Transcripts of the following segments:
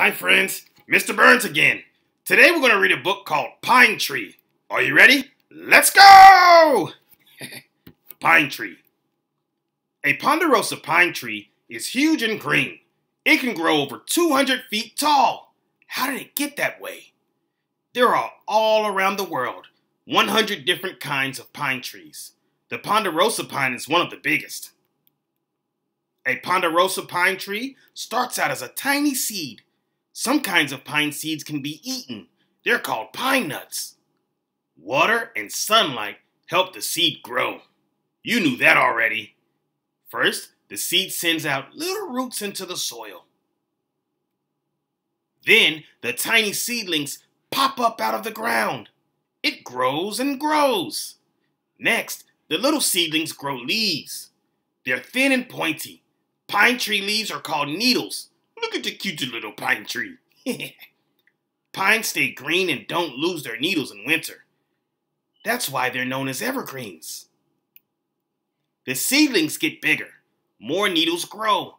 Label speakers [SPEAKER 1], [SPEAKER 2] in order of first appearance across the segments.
[SPEAKER 1] Hi, friends. Mr. Burns again. Today we're going to read a book called Pine Tree. Are you ready? Let's go! pine tree. A ponderosa pine tree is huge and green. It can grow over 200 feet tall. How did it get that way? There are all around the world 100 different kinds of pine trees. The ponderosa pine is one of the biggest. A ponderosa pine tree starts out as a tiny seed some kinds of pine seeds can be eaten. They're called pine nuts. Water and sunlight help the seed grow. You knew that already. First, the seed sends out little roots into the soil. Then, the tiny seedlings pop up out of the ground. It grows and grows. Next, the little seedlings grow leaves. They're thin and pointy. Pine tree leaves are called needles. Look at the cute little pine tree. Pines stay green and don't lose their needles in winter. That's why they're known as evergreens. The seedlings get bigger. More needles grow.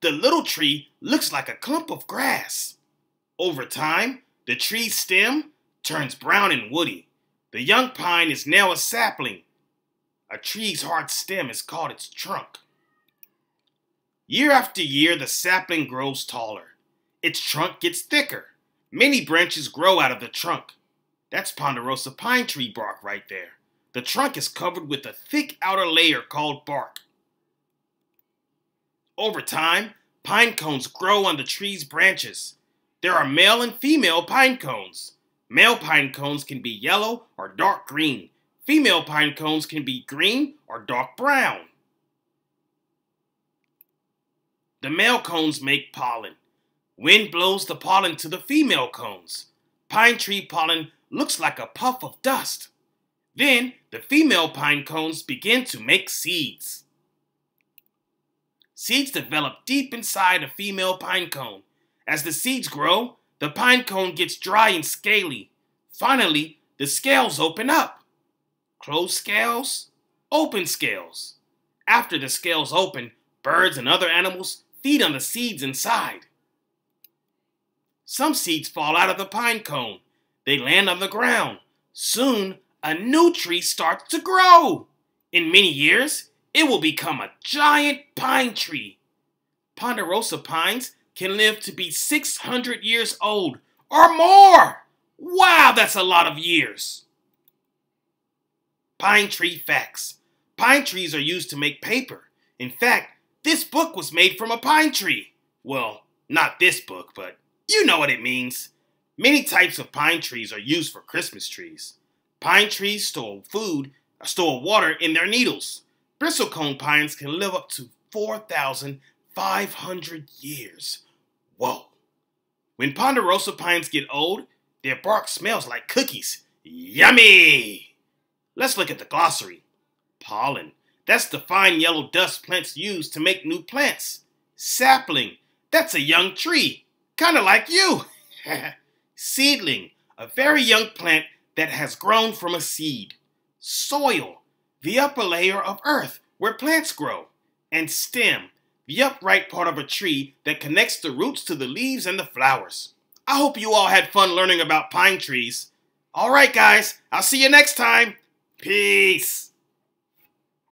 [SPEAKER 1] The little tree looks like a clump of grass. Over time, the tree's stem turns brown and woody. The young pine is now a sapling. A tree's hard stem is called its trunk. Year after year, the sapling grows taller. Its trunk gets thicker. Many branches grow out of the trunk. That's ponderosa pine tree bark right there. The trunk is covered with a thick outer layer called bark. Over time, pine cones grow on the tree's branches. There are male and female pine cones. Male pine cones can be yellow or dark green. Female pine cones can be green or dark brown. The male cones make pollen. Wind blows the pollen to the female cones. Pine tree pollen looks like a puff of dust. Then the female pine cones begin to make seeds. Seeds develop deep inside a female pine cone. As the seeds grow, the pine cone gets dry and scaly. Finally, the scales open up. Closed scales, open scales. After the scales open, birds and other animals feed on the seeds inside. Some seeds fall out of the pine cone. They land on the ground. Soon, a new tree starts to grow. In many years, it will become a giant pine tree. Ponderosa pines can live to be 600 years old or more. Wow, that's a lot of years. Pine tree facts. Pine trees are used to make paper. In fact, this book was made from a pine tree. Well, not this book, but you know what it means. Many types of pine trees are used for Christmas trees. Pine trees store food, store water in their needles. Bristlecone pines can live up to 4,500 years. Whoa. When ponderosa pines get old, their bark smells like cookies. Yummy! Let's look at the glossary. Pollen that's the fine yellow dust plants use to make new plants. Sapling. That's a young tree. Kind of like you. Seedling. A very young plant that has grown from a seed. Soil. The upper layer of earth where plants grow. And stem. The upright part of a tree that connects the roots to the leaves and the flowers. I hope you all had fun learning about pine trees. All right, guys. I'll see you next time. Peace.